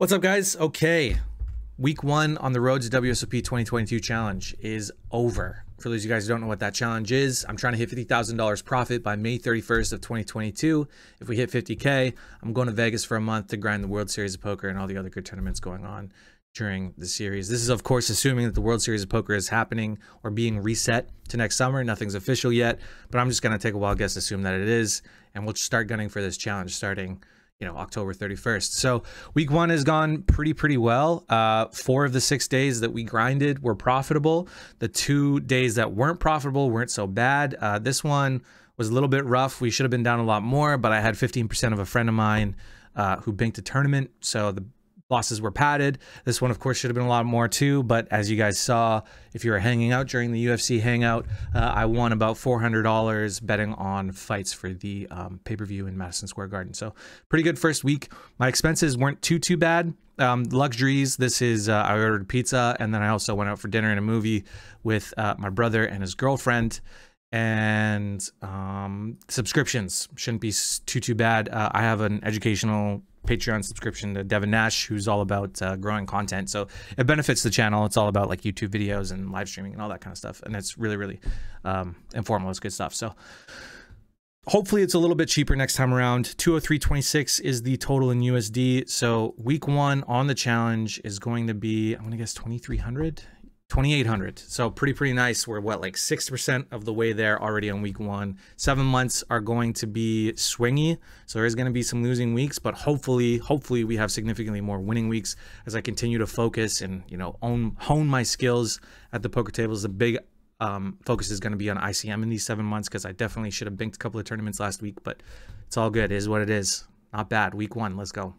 What's up, guys? Okay, week one on the road to WSOP 2022 challenge is over. For those of you guys who don't know what that challenge is, I'm trying to hit $50,000 profit by May 31st of 2022. If we hit 50K, I'm going to Vegas for a month to grind the World Series of Poker and all the other good tournaments going on during the series. This is, of course, assuming that the World Series of Poker is happening or being reset to next summer. Nothing's official yet, but I'm just going to take a wild guess, assume that it is, and we'll start gunning for this challenge starting you know October 31st. So week one has gone pretty pretty well. Uh, four of the six days that we grinded were profitable. The two days that weren't profitable weren't so bad. Uh, this one was a little bit rough. We should have been down a lot more, but I had 15% of a friend of mine uh, who banked a tournament, so the losses were padded. This one, of course, should have been a lot more too. But as you guys saw, if you were hanging out during the UFC hangout, uh, I won about $400 betting on fights for the um, pay per view in Madison Square Garden. So pretty good first week. My expenses weren't too too bad. Um, luxuries. This is uh, I ordered pizza and then I also went out for dinner and a movie with uh, my brother and his girlfriend and um, subscriptions shouldn't be too too bad. Uh, I have an educational Patreon subscription to Devin Nash, who's all about uh, growing content. So it benefits the channel. It's all about like YouTube videos and live streaming and all that kind of stuff. And it's really, really um, informal. It's good stuff. So hopefully it's a little bit cheaper next time around. 203.26 is the total in USD. So week one on the challenge is going to be, I'm going to guess 2,300. 2800 so pretty pretty nice. We're what like 60% of the way there already on week one. Seven months are going to be swingy. So there's going to be some losing weeks but hopefully hopefully we have significantly more winning weeks as i continue to focus and you know own hone my skills at the poker tables. The big um, focus is going to be on icm in these seven months because i definitely should have banked a couple of tournaments last week but it's all good. It is what it is. Not bad. Week one. Let's go